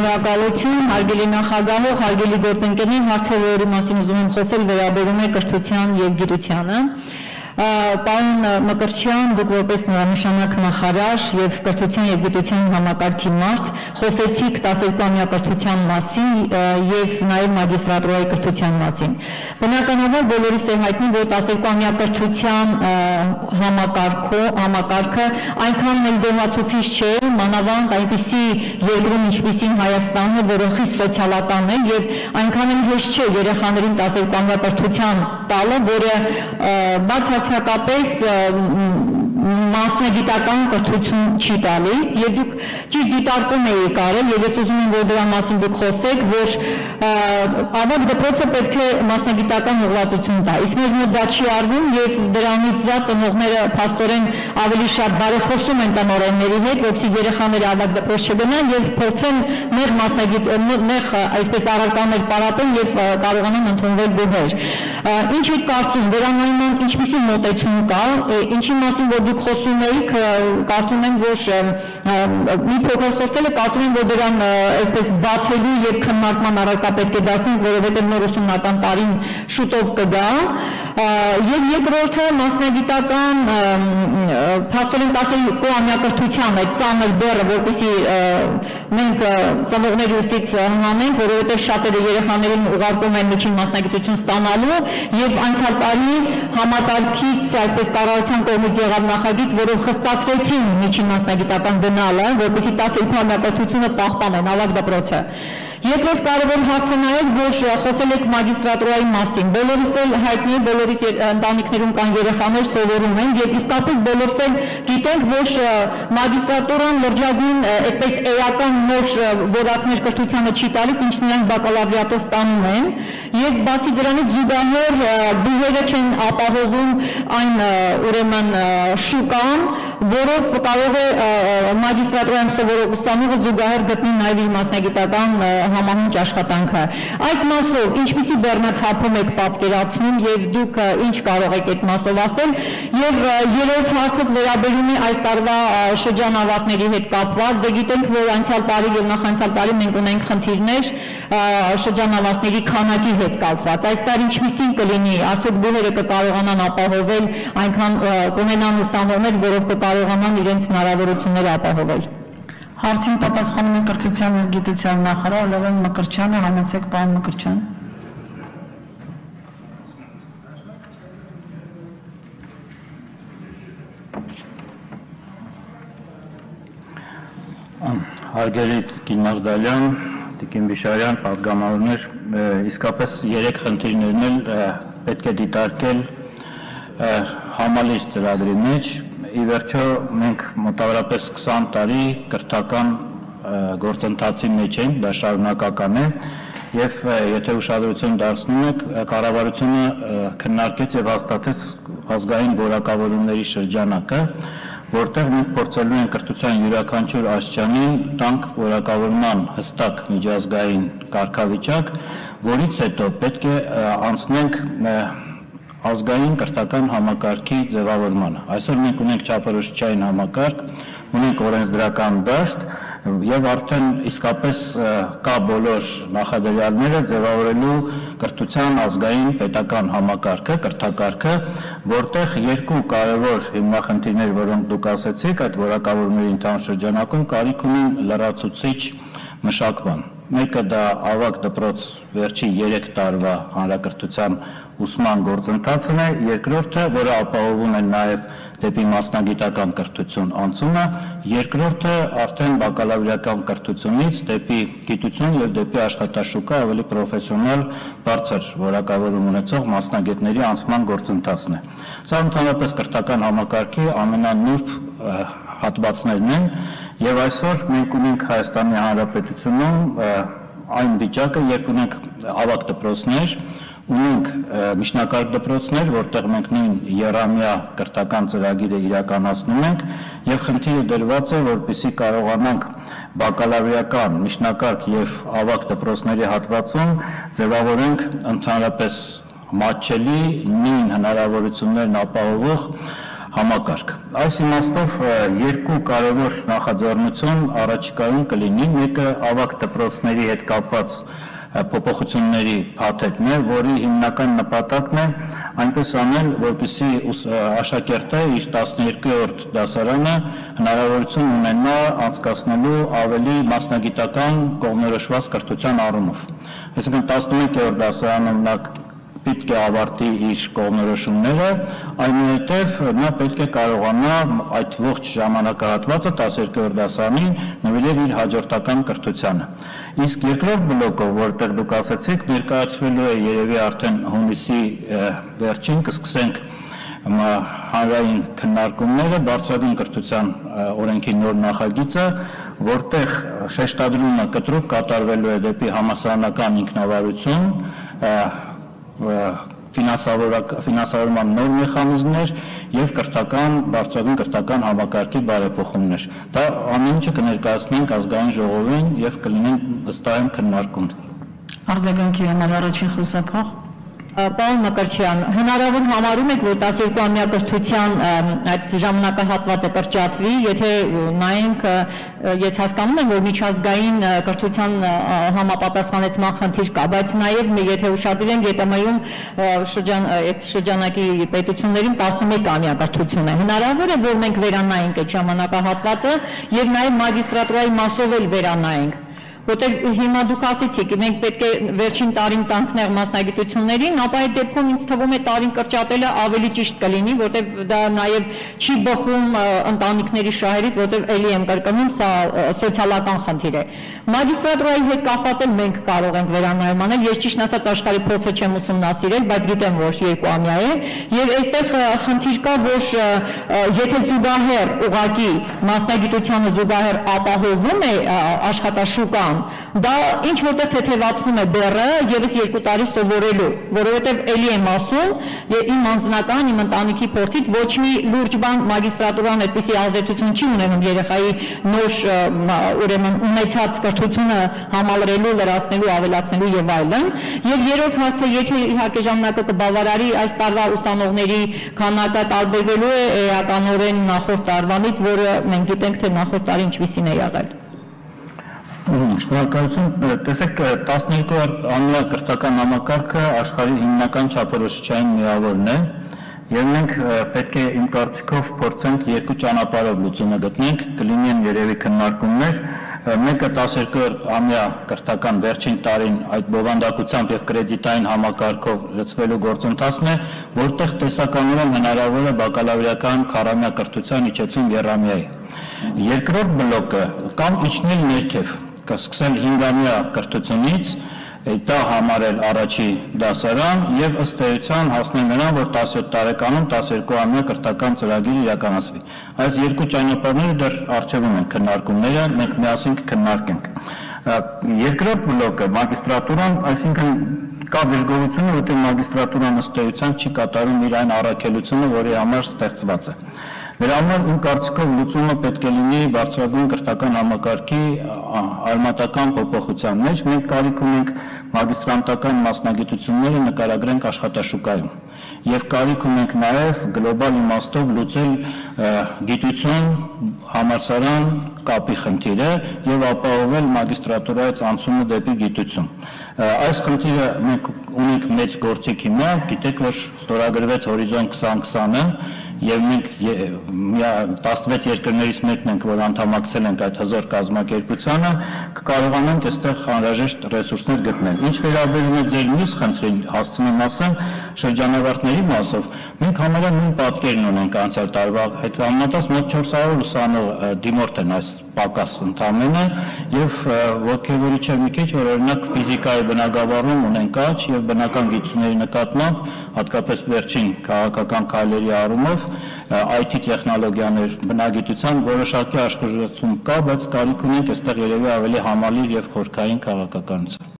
Շնորհակալություն, հարգելի նախագահող, հարգելի գործընկերներ, հարցը, որի մասին ուզում եմ խոսել, վերաբերում է կրթության եւ գիտությանը։ Պարոն Մկրտչյան, դուք որպես նորանշանակ նախարար եւ կրթության եւ գիտության համակարգի մարդ խոսեցիք 12-ամյա կրթության մասին եւ նաեւ մագիստրատուրայի կրթության մասին։ Բնականաբար բոլորիս է հայտնի, որ 12-ամյա կրթության համակարգը համակարգը այնքան էլ դեղացուցիչ չէ, մանավանդ այնպիսի երկրում ինչպիսին Հայաստանն է, որը խիստ սոցիալական է եւ այնքան էլ հեշտ չէ երեխաներին 12-ամյա կրթության տալը, որը բացարձակ բացարձակապես մասնագիտական կրթություն չի տալիս եւ դուք ճիշտ դիտարկում եք արել եւ ես ուզում եմ որ դրա մասին դուք խոսեք որ ավագ դպրոցը պետք է մասնագիտական ուղղվածություն տա իսկ մեզ մոտ դա չի արվում եւ դրանից զա ծնողները փաստորեն ավելի շատ բարեխոսում են տնօրենների հետ որպեսզի երեխաները ավագ դպրոց չգնան եւ փորձեն մեր մասնագիտ մեր այսպես առարկաներ պարապեն եւ կարողանան ընդունվել բուհեր ինչ եք կարծում վերանայման ինչպիսի մոտեցում կա ինչի մասին որ դուք խոսում էիք, կարծում եմ, որ մի փոքր խոսելը կարծում եմ, որ դրան այսպես բացելու եւ քննարկման առարկա պետք է դասենք, որովհետեւ նոր ուսումնական տարին շուտով կգա, եւ երկրորդը մասնագիտական փաստորեն ասել կոամյակրթության այդ ծանր բեռը, որպեսի մենք ծնողների ուսից հանենք, որովհետեւ շատերը երեխաներին ուղարկում են միջին մասնագիտություն ստանալու եւ անցյալ տարի համակարգից այսպես կառավարության կողմից եղավ նախագիծ, որով խստացրեցին միջին մասնագիտական գնալը, որպեսի 12 համակրթությունը պահպանեն ավագ դպրոցը։ Երկրորդ կարևոր հարցը նաև որ խոսել եք մագիստրատուրայի մասին։ Բոլորիս էլ հայտնի է, բոլորիս ընտանիքներում կան երեխաներ, սովորում են եւ իսկապես բոլորս էլ գիտենք, որ մագիստրատուրան լրջագույն այդպես էական նոր որակներ կրթությանը չի տալիս, ինչն նրանք բակալավրիատով ստանում են եւ բացի դրանից զուգահեռ բուհերը չեն ապահովում այն ուրեմն շուկան, որով կարող է մագիստրատուրայում սովորող ուսանողը զուգահեռ գտնի նաև իր մասնագիտական համահունչ աշխատանքը։ Այս մասով ինչպիսի բեռնաթափում եք պատկերացնում եւ դուք ինչ կարող եք այդ մասով ասել եւ երրորդ հարցս վերաբերում է այս տարվա շրջանավարտների հետ կապված։ Դե գիտենք, որ անցյալ տարի եւ նախանցյալ տարի մենք ունենք խնդիրներ շրջանավարտների քանակի հետ կապված։ Այս տարի ինչպիսին կլինի, արդյոք բուհերը կկարողանան ապահովել այնքան կունենան ուսանողներ, որով կկարողանան իրենց հնարավորությունները ապահովել։ Հարցին պատասխանում է կրթության եւ գիտության նախարար Լևոն Մկրչյանը, համեցեք պարոն Մկրչյան։ Հարգելի Կինաղդալյան, Տիկին Վիշարյան, պատգամավորներ, իսկապես երեք խնդիրներն էլ պետք է դիտարկել համալիր ծրագրի մեջ։ Ի վերջո մենք մոտավորապես 20 տարի կրթական գործընթացի մեջ ենք, դա շարունակական է, եւ եթե ուշադրություն դարձնում եք, կառավարությունը քննարկեց եւ հաստատեց ազգային որակավորումների շրջանակը, որտեղ մենք փորձելու ենք կրթության յուրաքանչյուր աստիճանին տանք որակավորման հստակ միջազգային կարգավիճակ, որից հետո պետք է անցնենք ազգային կրթական համակարգի ձևավորմանը։ Այսօր մենք ունենք չափորոշիչային համակարգ, ունենք օրենսդրական դաշտ եւ արդեն իսկապես կա բոլոր նախադրյալները ձևավորելու կրթության ազգային պետական համակարգը, կրթակարգը, որտեղ երկու կարևոր հիմնախնդիրներ, որոնք դուք ասացիք, այդ որակավորումների ընդհանուր շրջանակում կարիք ունեն լրացուցիչ մշակման։ Մեկը դա ավակ դպրոց վերջի 3 տարվա հանրակրթության ուսման գործընթացն է, երկրորդը, որը ապահովում է նաև դեպի մասնագիտական կրթություն անցումը, երկրորդը արդեն բակալավրիական կրթությունից դեպի գիտություն եւ դեպի աշխատաշուկա ավելի պրոֆեսիոնալ բարձր որակավորում ունեցող մասնագետների անցման գործընթացն է։ Սա ընդհանրապես կրթական համակարգի ամենանուրբ հատվածներն են եւ այսօր մենք ունենք Հայաստանի Հանրապետությունում այն վիճակը, երբ ունենք ավակ դպրոցներ, ունենք միջնակարգ դպրոցներ, որտեղ մենք նույն երամյա կրթական ծրագիրը իրականացնում ենք եւ խնդիրը դրված է, որպեսզի կարողանանք բակալավրիական, միջնակարգ եւ ավակ դպրոցների հատվածում ձևավորենք ընդհանրապես մատչելի նույն հնարավորություններն ապահովող համակարգ։ Այս իմաստով երկու կարևոր նախաձեռնություն առաջիկայում կլինի, մեկը ավակ դպրոցների հետ կապված փոփոխությունների փաթեթն է, որի հիմնական նպատակն է այնպես անել, որպեսզի աշակերտը իր 12-րդ դասարանը հնարավորություն ունենա անցկացնելու ավելի մասնագիտական կողմնորոշված կրթության առումով։ Այսինքն 11-րդ դասարանում նա պետք է ավարտի իր կողմնորոշումները, այնուհետև նա պետք է կարողանա այդ ողջ ժամանակահատվածը 12-րդ դասարանին նվիրել իր հաջորդական կրթությանը։ Իսկ երկրորդ բլոկը, որտեղ դուք ասացիք, ներկայացվելու է երևի արդեն հունիսի վերջին կսկսենք հանրային քննարկումները բարձրագույն կրթության օրենքի նոր նախագիծը, որտեղ շեշտադրումը կտրուկ կատարվելու է դեպի համասարանական ինքնավարություն, ֆինանսավորման նոր մեխանիզմներ եւ կրթական բարձրագույն կրթական համակարգի բարեփոխումներ։ Դա ամեն ինչը կներկայացնենք ազգային ժողովին եւ կլինեն վստահ եմ քննարկում։ Արձագանքի համար առաջին խոսափող Պարոն Մկրտչյան, հնարավոր համարում եք, որ 12-ամյա կրթության այդ ժամանակահատվածը կրճատվի, եթե նայենք, ես հասկանում եմ, որ միջազգային կրթության համապատասխանեցման խնդիր կա, բայց նաև եթե ուշադրենք ԵՏՄ-ում շրջան այդ շրջանակի պետություններին 11-ամյա կրթություն է։ Հնարավոր է, որ մենք վերանայենք այդ ժամանակահատվածը եւ նաև մագիստրատուրայի մասով էլ վերանայենք որտեղ հիմա դուք ասեցիք, մենք պետք է վերջին տարին տանք նեղ մասնագիտություններին, ապա այդ դեպքում ինձ թվում է տարին կրճատելը ավելի ճիշտ կլինի, որտեղ դա նաև չի բխում ընտանիքների շահերից, որտեղ ելի եմ կրկնում, սա սոցիալական խնդիր է։ Մագիստրատուրայի հետ կապված էլ մենք կարող ենք վերանայում անել։ Ես ճիշտ ասած աշխարհի փորձը չեմ ուսումնասիրել, բայց գիտեմ, որ երկուամյա է, եւ այստեղ խնդիր կա, որ եթե զուգահեռ ուղակի մասնագիտությանը զուգահեռ ապահովում է աշխատաշուկան, դա ինչ որտեղ թեթևացնում է բեռը եւս երկու տարի սովորելու, որովհետեւ ելի եմ ասում, իմ անձնական, իմ ընտանիքի փորձից ոչ մի լուրջ բան մագիստրատուրան այդպիսի ազդեցություն չի ունենում երեխայի նոր ուրեմն ունեցած կրթությունը համալրելու, լրացնելու, ավելացնելու եւ այլն։ Եվ երրորդ հարցը, եթե իհարկե ժամանակը կբավարարի այս տարվա ուսանողների քանակը տարբերվելու է էականորեն նախորդ տարվանից, որը մենք գիտենք թե նախորդ տարի ինչպիսին է եղել։ Շնորհակալություն։ Տեսեք 12 ամյա կրթական համակարգը աշխարհի հիմնական չափորոշիչային միավորն է, եւ մենք պետք է իմ կարծիքով փորձենք երկու ճանապարհով լուծումը գտնենք, կլինեն երևի քննարկումներ, մեկը 12 ամյա կրթական վերջին տարին այդ բովանդակությամբ եւ կրեդիտային համակարգով լծվելու գործընթացն է, որտեղ տեսականորեն հնարավոր է բակալավրիական քարամյա կրթության իջեցում երամյայի։ Երկրորդ բլոկը կամ իջնել ներքև կսկսել 5-ամյա կրթությունից, դա համարել առաջի դասարան եւ ըստ էության հասնել նրան, որ 17 տարեկանում 12-ամյա կրթական ծրագիր իրականացվի։ Այս երկու ճանապարհները դեռ արժևում են քննարկումները, մենք միասին կքննարկենք։ Երկրորդ բլոկը մագիստրատուրան, այսինքն կա դժգոհությունը, որտեղ մագիստրատուրան ըստ էության չի կատարում իր այն առաքելությունը, որի համար ստեղծված է։ Դրա համար իմ կարծիքով լուծումը պետք է լինի բարձրագույն կրթական համակարգի արմատական փոփոխության մեջ։ Մենք կարիք ունենք մագիստրանտական մասնագիտությունները նկարագրենք աշխատաշուկայում եւ կարիք ունենք նաեւ գլոբալ իմաստով լուծել գիտություն, համալսարան կապի խնդիրը եւ ապահովել մագիստրատուրայից անցումը դեպի գիտություն։ Այս խնդիրը մենք ունենք մեծ գործիք հիմա, գիտեք որ ստորագրվեց Հորիզոն 2020-ը եւ մենք 16 երկրներից մեկն ենք, որ անդամակցել ենք այդ հզոր կազմակերպությանը, կկարողանանք այստեղ անհրաժեշտ ռեսուրսներ գտնել։ Ինչ վերաբերում է ձեր մյուս խնդրին, հասցնում ասեմ, շրջանավարտների մասով, մենք համարյա նույն պատկերն ունենք անցյալ տարվա հետ համեմատած մոտ 400 ուսանող դիմորդ են այս պակաս ընդամենը եւ ողջևորիչ է մի քիչ որ օրինակ ֆիզիկայի բնագավառում ունենք աճ եւ բնական գիտությունների նկատմամբ հատկապես վերջին քաղաքական քայլերի առումով IT տեխնոլոգիաներ, բնագիտության որոշակի աշխուժացում կա, բայց կարիք ունենք այստեղ երևի ավելի համալիր եւ խորքային քաղաքականություն։